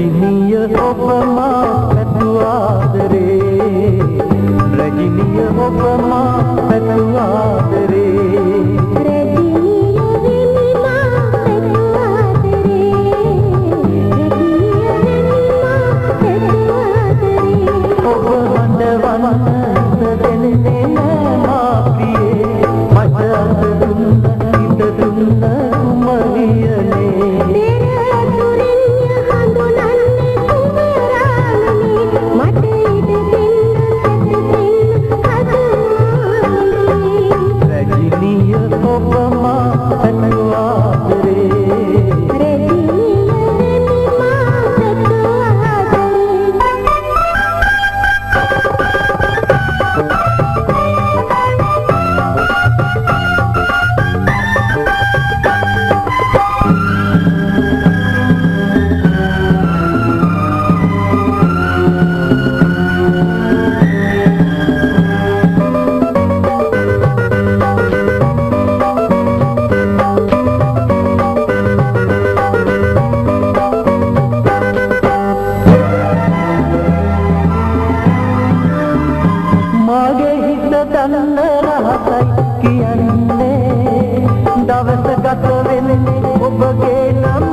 ರಜನಿಯ ಒಬ್ಬಮ ಪೆದುವಾದರೆ ರಜನಿಯ ಒಬ್ಬಮ ಪೆದು දන්න රහසයි කියන්නේ. දවස ගත වෙන්නේ ඔබගේ නමින්නේ